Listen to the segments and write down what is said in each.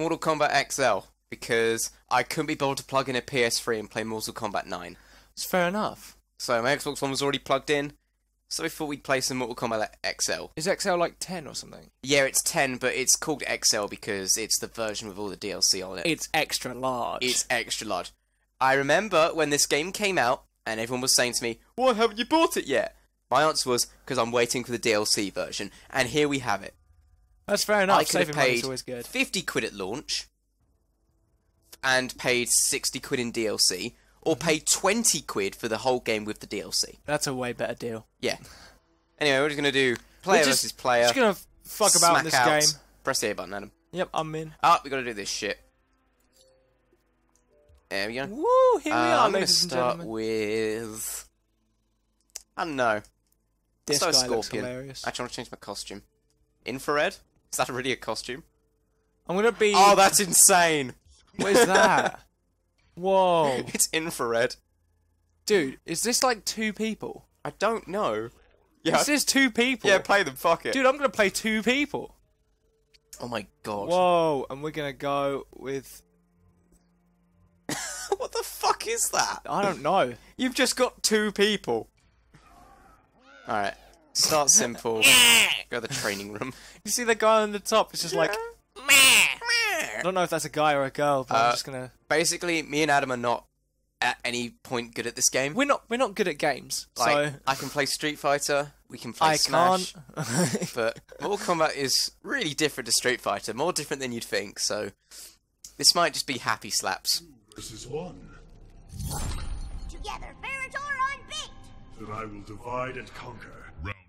Mortal Kombat XL because I couldn't be bothered to plug in a PS3 and play Mortal Kombat 9. It's fair enough. So my Xbox One was already plugged in, so we thought we'd play some Mortal Kombat XL. Is XL like 10 or something? Yeah, it's 10, but it's called XL because it's the version with all the DLC on it. It's extra large. It's extra large. I remember when this game came out and everyone was saying to me, Why haven't you bought it yet? My answer was, Because I'm waiting for the DLC version. And here we have it. That's fair enough. I could have Saving money's paid always good. 50 quid at launch and paid 60 quid in DLC, or Mm-hmm. paid 20 quid for the whole game with the DLC. That's a way better deal. Yeah. Anyway, we're just going to do player just, versus player. Just gonna fuck about in this outs. game. Press the A button, Adam. Yep, I'm in. Ah, we got to do this shit. There we go. Woo! Here we Uh, are, I'm going to start with. I don't know. This start guy with looks Scorpion. hilarious. Actually, I want to change my costume. Infrared? Is that really a costume? I'm gonna be. Oh, that's insane! What is that? Whoa, It's infrared. dude, is this like two people? I don't know. Yeah, This is two people. yeah, play them. Fuck it. dude, I'm gonna play two people. Oh my god. Whoa, and we're gonna go with. what the fuck is that? I don't know. You've just got two people. Alright. Start simple. Go to the training room. You see the guy on the top? It's just like I don't know if that's a guy or a girl, but I'm Uh, just gonna. Basically, me and Adam are not at any point good at this game. We're not we're not good at games, Like, so I can play Street Fighter, we can play I Smash, can't. but Mortal Kombat is really different to Street Fighter, more different than you'd think, so this might just be happy slaps. versus one. Together, Ferritor unbeat! Then I will divide and conquer.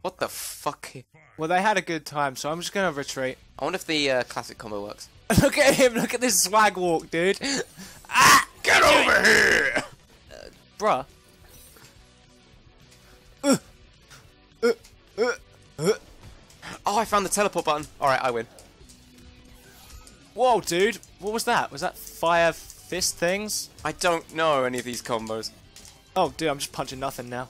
What the fuck? well, they had a good time, so I'm just gonna retreat. I wonder if the uh, classic combo works. look at him! Look at this swag walk, dude. ah! Get over here! Bruh. Oh, I found the teleport button. Alright, I win. Whoa, dude. What was that? Was that fire fist things? I don't know any of these combos. Oh, dude, I'm just punching nothing now.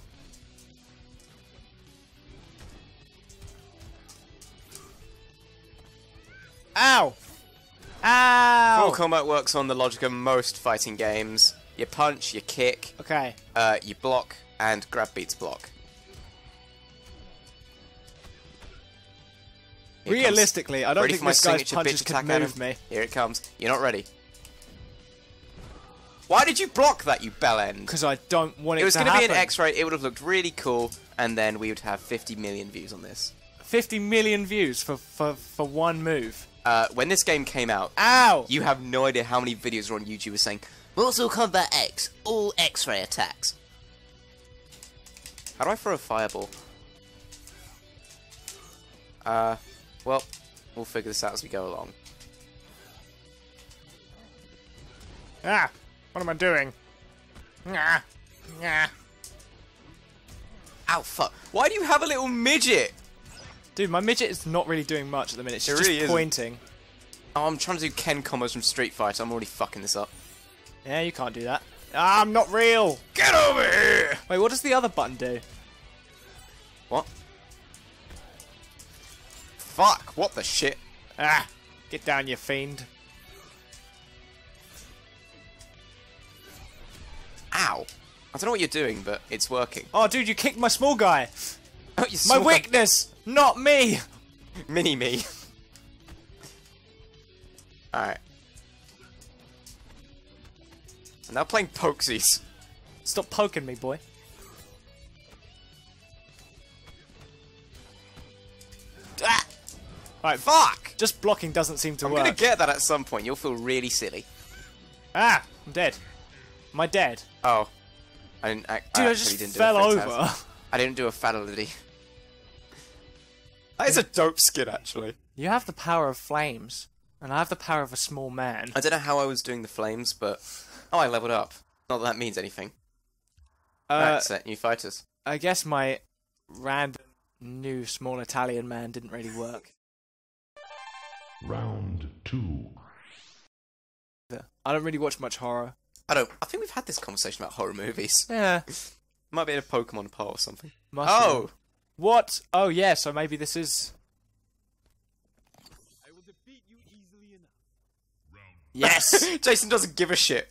Kombat works on the logic of most fighting games. You punch, you kick, Okay. uh, you block, and grab beats block. Here. Realistically, I don't Ready think this guy's punches can move me. Here it comes. You're not ready. Why did you block that, you bell end? Because I don't want it, It was going to be an X-ray. It would have looked really cool, and then we would have 50 million views on this. 50 million views for, for, for one move. Uh, when this game came out, Ow! you have no idea how many videos were on YouTube saying Mortal Kombat X, all X-ray attacks. How do I throw a fireball? Uh, well, we'll figure this out as we go along. Ah! What am I doing? Ah! Ah! Ow, fuck. Why do you have a little midget? Dude, my midget is not really doing much at the minute. She's It just really isn't. pointing. Oh, I'm trying to do Ken combos from Street Fighter. I'm already fucking this up. Yeah, you can't do that. Ah, I'm not real! Get over here! Wait, what does the other button do? What? Fuck, what the shit? Ah! Get down, you fiend. Ow. I don't know what you're doing, but it's working. Oh, dude, you kicked my small guy! Oh, you My weakness! Not me! Mini me. Alright. I'm now playing pokesies. Stop poking me, boy. Ah, Alright, fuck! just blocking doesn't seem to I'm work. gonna get that at some point. You'll feel really silly. Ah! I'm dead. Am I dead? Oh. I didn't act- Dude, I, I just didn't fell do a over. I didn't do a fatality. That is a dope skin, actually. You have the power of flames, and I have the power of a small man. I don't know how I was doing the flames, but... Oh, I leveled up. Not that that means anything. Uh, Right, set new fighters. I guess my random new small Italian man didn't really work. Round two. I don't really watch much horror. I don't... I think we've had this conversation about horror movies. Yeah. Might be in a Pokemon part or something. Mushroom. Oh! What? Oh, yeah, so maybe this is. Yes. Jason doesn't give a shit.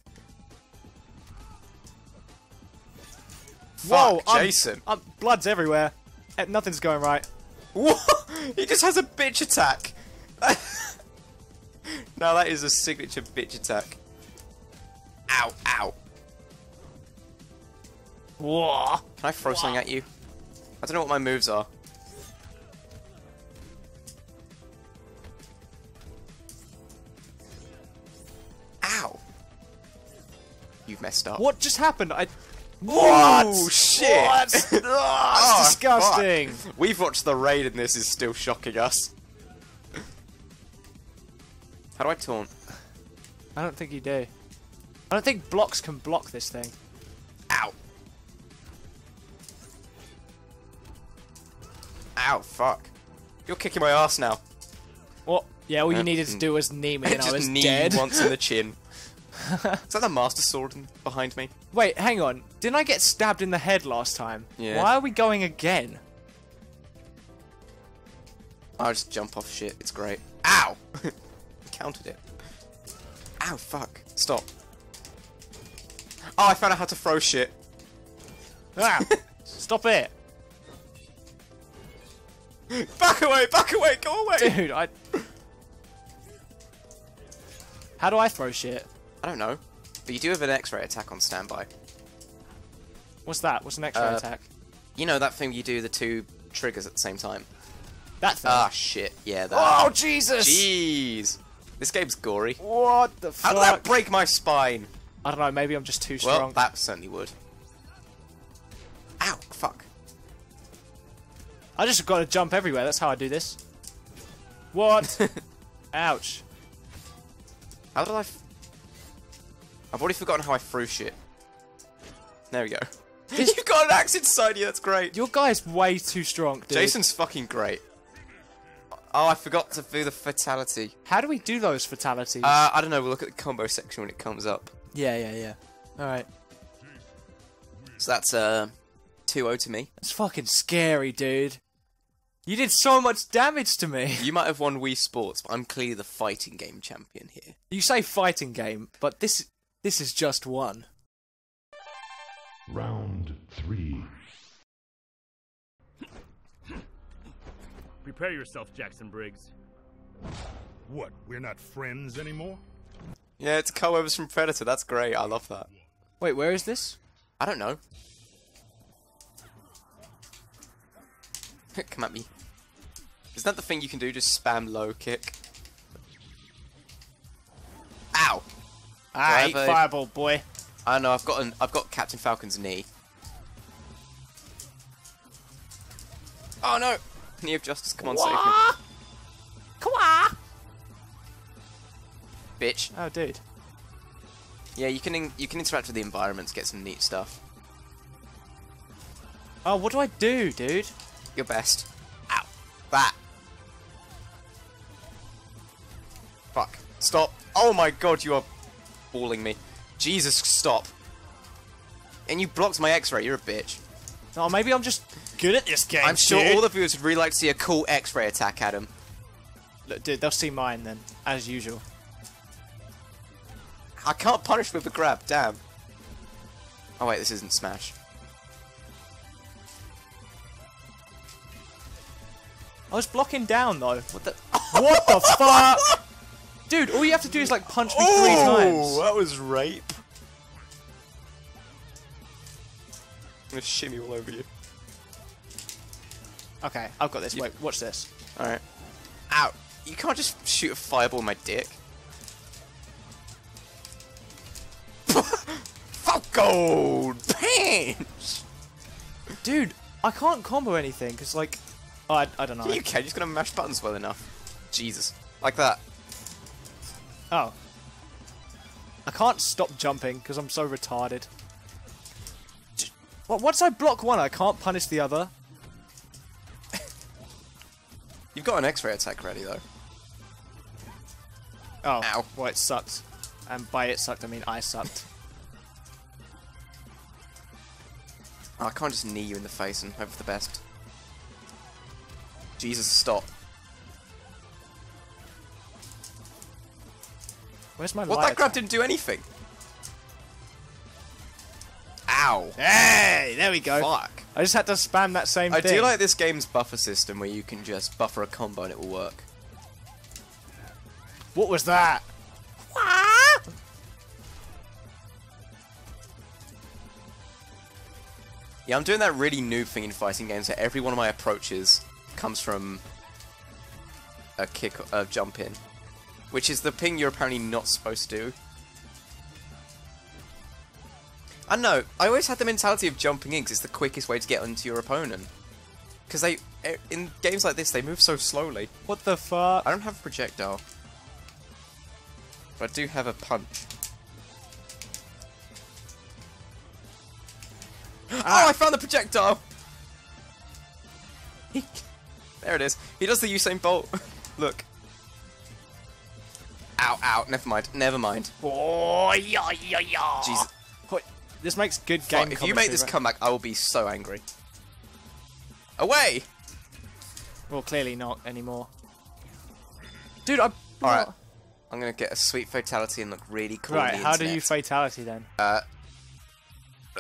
Whoa, Fuck, I'm- Jason. I'm- blood's everywhere. Eh, Nothing's going right. What? He just has a bitch attack. now that is a signature bitch attack. Ow, ow. Whoa. Can I throw something at you? I don't know what my moves are. Ow. You've messed up. What just happened? I. Oh, shit. What? Ugh, Oh, disgusting. fuck. We've watched the raid and this is still shocking us. How do I taunt? I don't think you do. I don't think blocks can block this thing. Ow, fuck. You're kicking my ass now. What? Yeah, all you needed to do was knee me and I was knee dead. once in the chin. Is that the Master Sword behind me? Wait, hang on. Didn't I get stabbed in the head last time? Yeah. Why are we going again? I'll just jump off shit. It's great. Ow! Counted it. Ow, fuck. Stop. Oh, I found out how to throw shit. Ah, stop it. Back away, back away, go away! Dude, I... How do I throw shit? I don't know. But you do have an X-ray attack on standby. What's that? What's an X-ray Uh, attack? You know that thing you do the two triggers at the same time. That thing. Ah, shit. Yeah, that. oh, Jesus! Jeez. This game's gory. What the How did that break my spine? I don't know, maybe I'm just too strong. Well, strong. that certainly would. I just got to jump everywhere, that's how I do this. What? Ouch. How did I... F- I've already forgotten how I threw shit. There we go. you got an axe inside you, that's great. Your guy's way too strong, dude. Jason's fucking great. Oh, I forgot to do the fatality. How do we do those fatalities? Uh, I don't know, we'll look at the combo section when it comes up. yeah, yeah, yeah. Alright. So that's, uh, 2-0 to me. It's fucking scary, dude. You did so much damage to me. You might have won Wii Sports, but I'm clearly the fighting game champion here. You say fighting game, but this this is just one. Round three. Prepare yourself, Jackson Briggs. What, we're not friends anymore? Yeah, it's co-overs from Predator, that's great, I love that. Wait, where is this? I don't know. Come at me. Is that the thing you can do? Just spam low kick. Ow! I hate a- fireball, boy. I know. I've got an. I've got Captain Falcon's knee. Oh no! Knee of Justice, come on, save me, Come on! bitch. Oh, dude. Yeah, you can in, you can interact with the environment to get some neat stuff. Oh, what do I do, dude? Your best. Ow! That. Stop. Oh my god, you are balling me. Jesus, stop. And you blocked my X-ray. You're a bitch. Oh, maybe I'm just good at this game. I'm sure dude. all the viewers would really like to see a cool X-ray attack, Adam. Look, dude, they'll see mine then, as usual. I can't punish with a grab, damn. Oh wait, this isn't Smash. I was blocking down though. What the? What the fuck? Dude, all you have to do is like punch me three times. Oh, that was rape. I'm gonna shimmy all over you. Okay, I've got this. Wait, watch this. Alright. Ow. You can't just shoot a fireball in my dick. Fuck gold! Pants! Dude, I can't combo anything because like, oh, I, I don't know. Yeah, you can, you're just gonna mash buttons well enough. Jesus. Like that. Oh. I can't stop jumping because I'm so retarded. Well, once I block one, I can't punish the other. You've got an X-ray attack ready though. Oh, Ow. well, it sucked. And by it sucked, I mean I sucked. Oh, I can't just knee you in the face and hope for the best. Jesus, stop. Where's my What? light That grab didn't do anything. Ow. Hey, there we go. Fuck. I just had to spam that same I thing. do like this game's buffer system where you can just buffer a combo and it will work. What was that? Yeah, I'm doing that really noob thing in fighting games where every one of my approaches comes from a kick, a jump in, which is the thing you're apparently not supposed to do. I know. I always had the mentality of jumping in 'cause it's the quickest way to get onto your opponent. Because they, eh, in games like this, they move so slowly. What the fuck? I don't have a projectile, but I do have a punch. Oh, I found the projectile! There it is. He does the Usain Bolt. Look. Ow, ow. Never mind. Never mind. Oh, yeah, yeah, yeah. Jesus. Wait, this makes good Fuck, game if you make this right? comeback, I will be so angry. Away! Well, clearly not anymore. Dude, I'm... Alright. I'm gonna get a sweet fatality and look really cool. on Right, the how do you fatality then? Uh,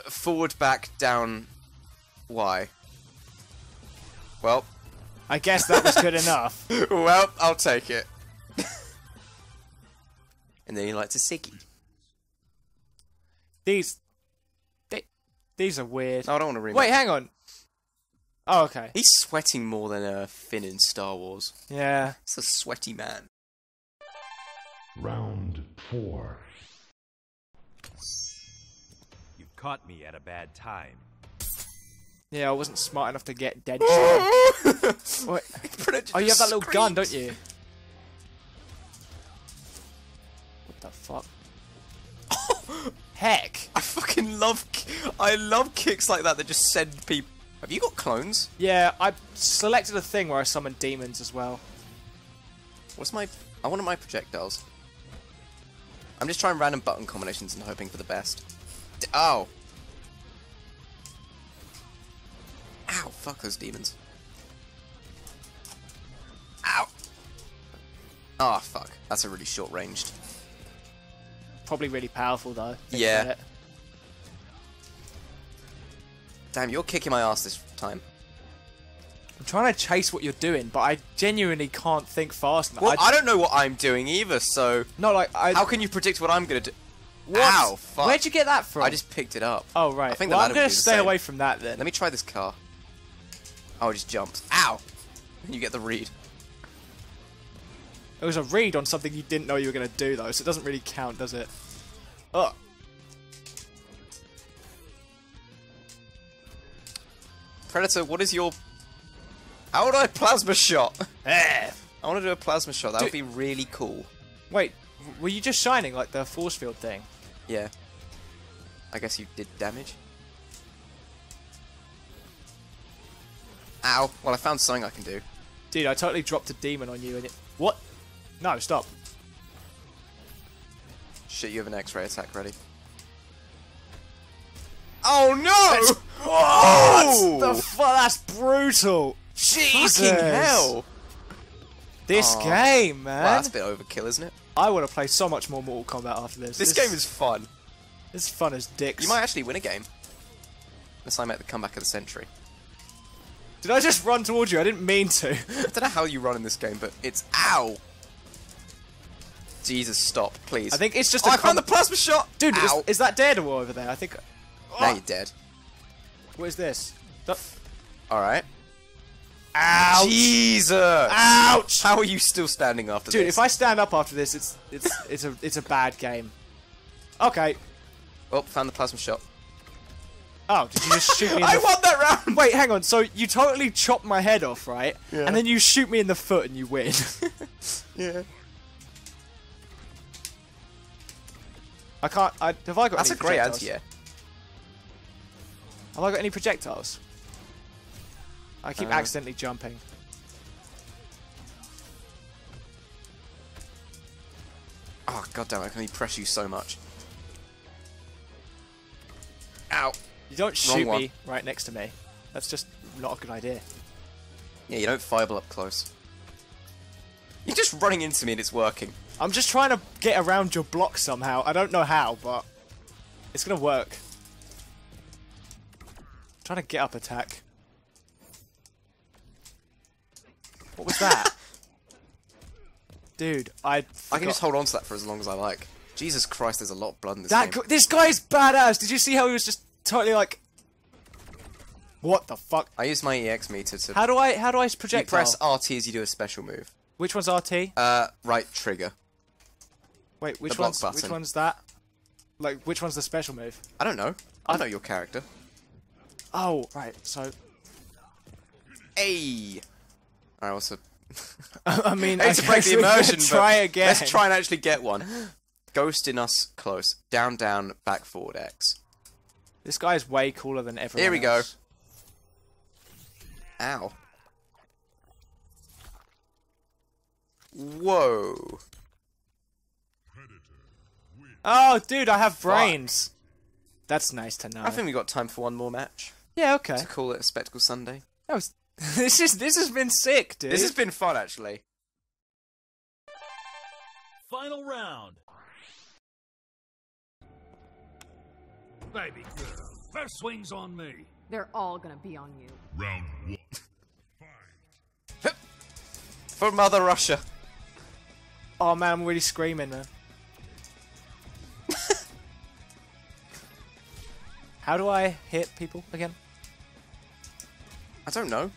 forward, back, down, Y. Well, I guess that was good enough. well, I'll take it. And then he likes a ciggy. These... They, these are weird. No, I don't want to remake. Wait, hang on. Oh, okay. He's sweating more than uh, Finn in Star Wars. Yeah. He's a sweaty man. Round four. You've caught me at a bad time. Yeah, I wasn't smart enough to get dead. Wait. Oh, you have that little gun, don't you? The fuck? Heck! I fucking love, I love kicks like that that just send people. Have you got clones? Yeah, I selected a thing where I summon demons as well. What's my? I wanted my projectiles. I'm just trying random button combinations and hoping for the best. D- oh. Ow! Fuck those demons. Ow. Oh fuck! That's a really short ranged. Probably really powerful though. Yeah. Damn, you're kicking my ass this time. I'm trying to chase what you're doing, but I genuinely can't think fast enough. Well, I, I don't know what I'm doing either, so no, like I. how can you predict what I'm gonna do? what? Ow! Fuck! Where'd you get that from? I just picked it up. Oh right. I think the well, I'm gonna would do the stay away from that then. Let me try this car. Oh, it just jumped. Ow! And you get the read. It was a read on something you didn't know you were gonna do though, so it doesn't really count, does it? Oh. Predator, what is your... How would I plasma shot? Eh. I want to do a plasma shot. That Do- would be really cool. Wait, were you just shining like the force field thing? Yeah. I guess you did damage. Ow. Well, I found something I can do. Dude, I totally dropped a demon on you and it. What? No, stop. Shit, you have an X-ray attack ready. Oh no! What oh! the Oh! fuck? That's brutal. Jesus. Fucking hell! This Aw. game, man. Well, that's a bit overkill, isn't it? I want to play so much more Mortal Kombat after this. This game is fun. This is fun as dicks. You might actually win a game. Unless I make the comeback of the century. Did I just run towards you? I didn't mean to. I don't know how you run in this game, but it's ow. Jesus, stop, please. I think it's just Oh, a I found the plasma shot. Dude, is, ow. is that Daredevil over there? I think. now oh. you're dead. What is this? The- All right. Ouch! Jesus. Ouch! How are you still standing after Dude, this? Dude, if I stand up after this, it's it's it's a it's a bad game. Okay. Oh, found the plasma shot. Oh, did you just shoot me in I won that round. Wait, hang on. So you totally chop my head off, right? Yeah. And then you shoot me in the foot and you win. Yeah. I can't. I, have I got? That's a great projectiles? anti-air. Have I got any projectiles? I keep Uh. accidentally jumping. Oh god damn! it, I can only press you so much. Ow. You don't shoot me right next to me. That's just not a good idea. Yeah, you don't fireball up close. You're just running into me and it's working. I'm just trying to get around your block somehow. I don't know how, but it's gonna work. trying to get up attack. What was that? Dude, I I can just hold on to that for as long as I like. Jesus Christ, there's a lot of blood in this That game. this guy is badass. Did you see how he was just totally like? What the fuck? I use my EX meter to How do I how do I project? you press RT as you do a special move. Which one's RT? Uh, right trigger. Wait, which one's which one's that? Like which one's the special move? I don't know. I know your character. Oh, right. So Hey. Alright, what's. I mean, to break the immersion, Try again. let's try and actually get one. Ghost in us close. Down, down, back, forward, X. This guy is way cooler than everyone. Here we go. Ow. Whoa. Oh, dude, I have brains. That's nice to know. I think we got time for one more match. yeah, okay. To call it a Spectacle Sunday. That was, this is this has been sick, dude. This has been fun, actually. Final round. Baby girl, first swing's on me. They're all gonna be on you. Round one. For Mother Russia. Oh man, I'm really screaming, man. How do I hit people again? I don't know.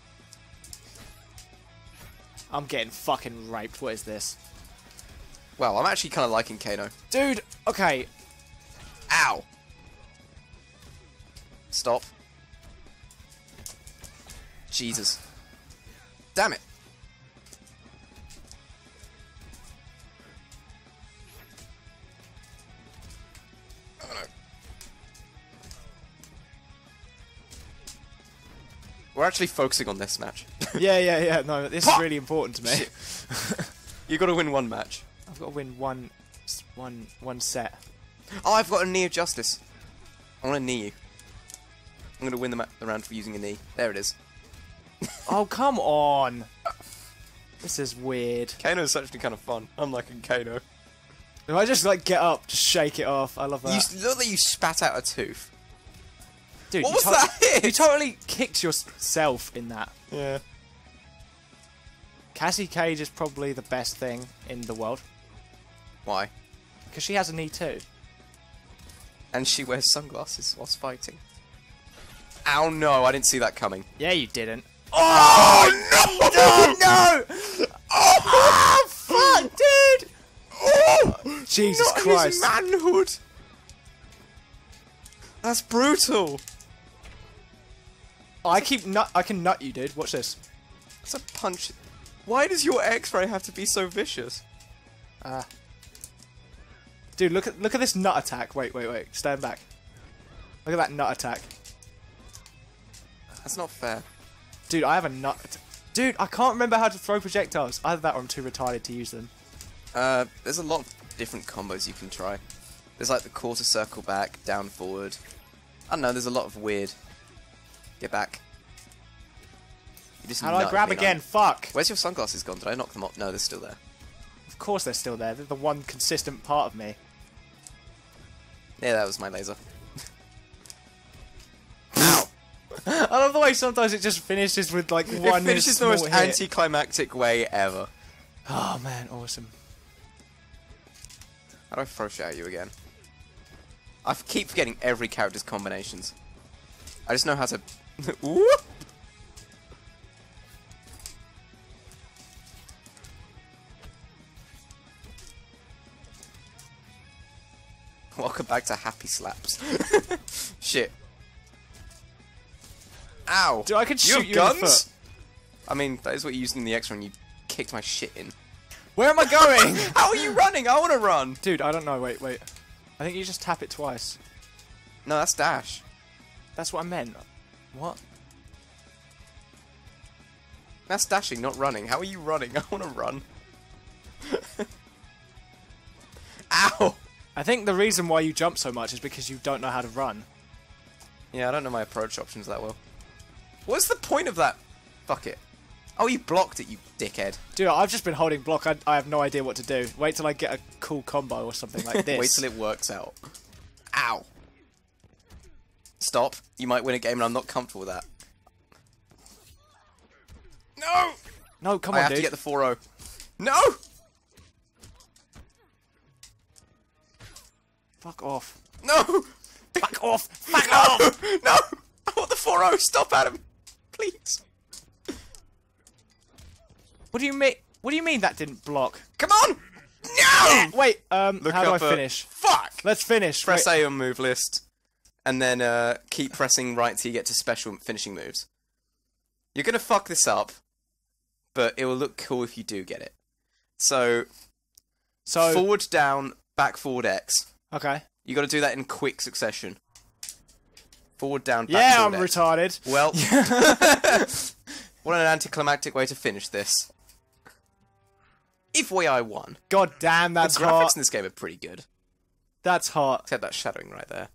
I'm getting fucking raped. What is this? Well, I'm actually kind of liking Kano. Dude, okay. Ow! Stop. Jesus. Damn it. Oh no. We're actually focusing on this match. Yeah, yeah, yeah. No, this is really important to me. You gotta win one match. I've got to win one, one, one set. Oh, I've got a knee of justice. I want to knee you. I'm gonna win the, ma- the round for using a knee. There it is. Oh come on. This is weird. Kano is actually kind of fun. I'm liking Kano. If I just like get up, just shake it off. I love that. You look that you spat out a tooth. Dude, What was that hit? You totally kicked yourself in that. Yeah. Cassie Cage is probably the best thing in the world Why? because she has a knee too. And she wears sunglasses whilst fighting. Ow no, I didn't see that coming. Yeah, you didn't. Oh no! no! Oh, ah, Fuck, dude! oh! Jesus Not Christ. Manhood. That's brutal. I keep nut. I can nut you, dude. Watch this. That's a punch. Why does your X-ray have to be so vicious? Ah. Dude, look at look at this nut attack. Wait, wait, wait. Stand back. Look at that nut attack. That's not fair. Dude, I have a nut. Dude, I can't remember how to throw projectiles. Either that or I'm too retarded to use them. Uh, there's a lot of different combos you can try. There's like the quarter circle back, down forward. I don't know, there's a lot of weird. Get back. You just How do I grab again? on- Fuck. Where's your sunglasses gone? Did I knock them off? No, they're still there. Of course they're still there. They're the one consistent part of me. Yeah, that was my laser. I love the way sometimes it just finishes with like one it finishes the most anticlimactic way ever. Oh man, awesome. How do I throw shit at you again? I keep forgetting every character's combinations. I just know how to. Ooh! Welcome back to Happy Slaps. Shit. Ow! Dude, I could You shoot you the guns? I mean, that is what you used in the X when you kicked my shit in. Where am I going? How are you running? I want to run. Dude, I don't know. Wait, wait. I think you just tap it twice. No, that's dash. That's what I meant. What? That's dashing, not running. How are you running? I want to run. Ow! I think the reason why you jump so much is because you don't know how to run. Yeah, I don't know my approach options that well. What's the point of that? Fuck it. Oh, you blocked it, you dickhead. Dude, I've just been holding block. I, I have no idea what to do. Wait till I get a cool combo or something like this. Wait till it works out. Ow. Stop. You might win a game and I'm not comfortable with that. No! No, come I on, I have dude. to get the 4-0. No! Fuck off. No! Fuck off. Fuck No! off. No! I want the 4-0. Stop, Adam. Please. What do you mean? What do you mean that didn't block? Come on! No! Wait, um, Look how do I up a- finish? Fuck! Let's finish. Press Wait. A on move list, and then uh, keep pressing right till you get to special finishing moves. You're gonna fuck this up, but it will look cool if you do get it. So So, forward, down, back, forward, X. okay. You got to do that in quick succession. Forward, down, back, Yeah, I'm X. retarded. Well, what an anticlimactic way to finish this. If we I won, God damn, that's the graphics hot. in this game are pretty good. That's hot. Except that shadowing right there.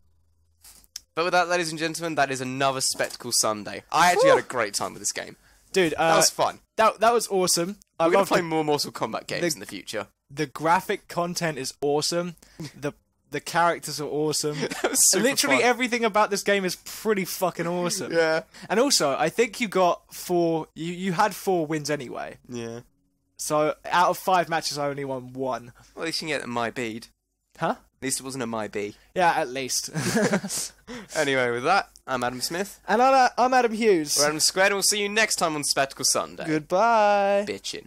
But with that, ladies and gentlemen, that is another Spectacle Sunday. I actually had a great time with this game. Dude, uh, That was fun. that, that was awesome. I We're gonna play the, more Mortal Kombat games the- in the future. the graphic content is awesome. the the characters are awesome. That was super Literally fun. everything about this game is pretty fucking awesome. Yeah. And also, I think you got four. You you had four wins anyway. Yeah. So out of five matches, I only won one. Well, at least you can get a my bead. Huh? At least it wasn't a my B. Yeah, at least. Anyway, with that, I'm Adam Smith. and I'm, uh, I'm Adam Hughes. We're Adam Squared, and we'll see you next time on Spectacle Sunday. Goodbye. Bitchin'.